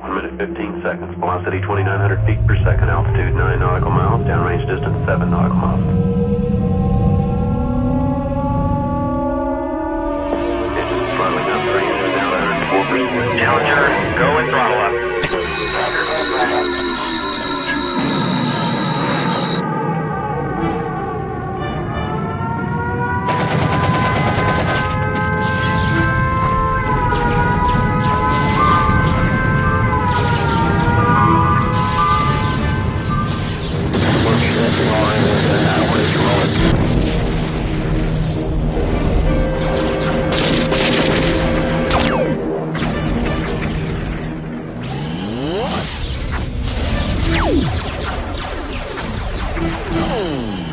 1 minute 15 seconds. Velocity 2,900 feet per second. Altitude 9 nautical miles. Downrange distance 7 nautical miles. Engine throttling up 3 inches down 104%. Challenger, go and throttle up. Oh!